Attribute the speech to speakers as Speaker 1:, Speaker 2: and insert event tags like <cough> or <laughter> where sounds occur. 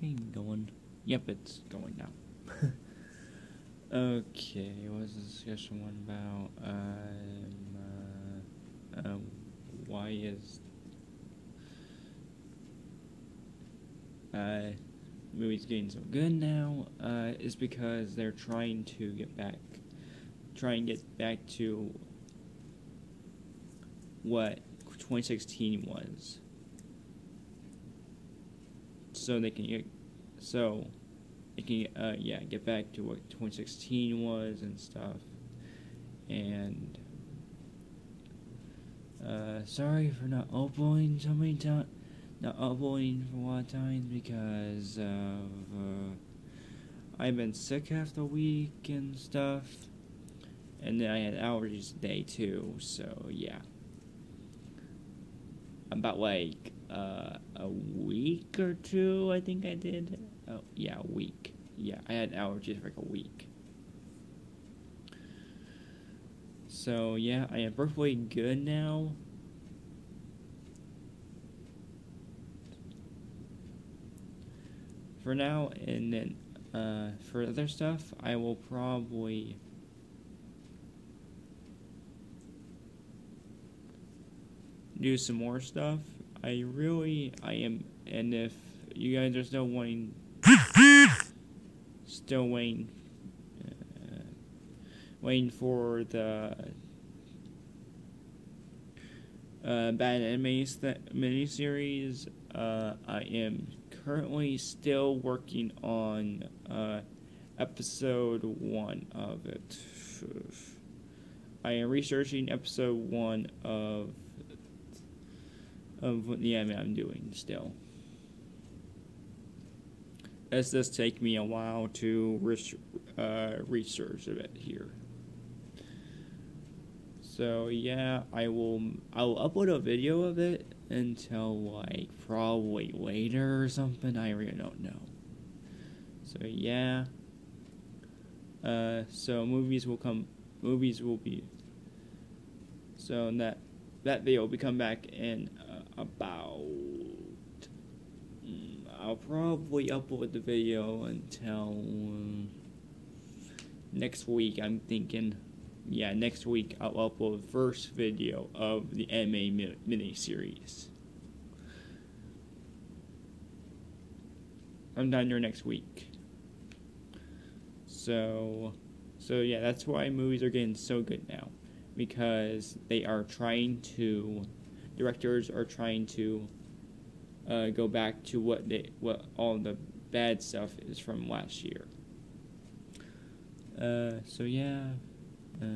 Speaker 1: game going? Yep, it's going now. <laughs> okay, what was the discussion one about? Um, uh, uh, why is uh, movies getting so good now? Uh, is because they're trying to get back, try and get back to what 2016 was so they can get so they can uh, yeah get back to what 2016 was and stuff. And uh, sorry for not uploading so many times not uploading for a lot of times because of uh, I've been sick half the week and stuff. And then I had allergies today too so yeah about like uh, a week or two. I think I did. Oh yeah, a week. Yeah, I had allergies for like a week. So yeah, I am perfectly good now. For now, and then uh, for other stuff, I will probably do some more stuff. I really, I am, and if you guys are still waiting, <laughs> still waiting, uh, waiting for the uh, Bad Enemies th- miniseries, uh, I am currently still working on uh, episode one of it. <sighs> I am researching episode one of of what the anime I'm doing still. It does take me a while to uh, research a bit here. So yeah, I will. I will upload a video of it until like probably later or something. I really don't know. So yeah. Uh, so movies will come. Movies will be. So that that video will be come back in about. Mm, I'll probably upload the video until um, next week. I'm thinking, yeah, next week I'll upload the first video of the MA mini series. I'm done here next week. So, so yeah, that's why movies are getting so good now, because they are trying to directors are trying to uh, go back to what they what all the bad stuff is from last year. Uh, so yeah, uh,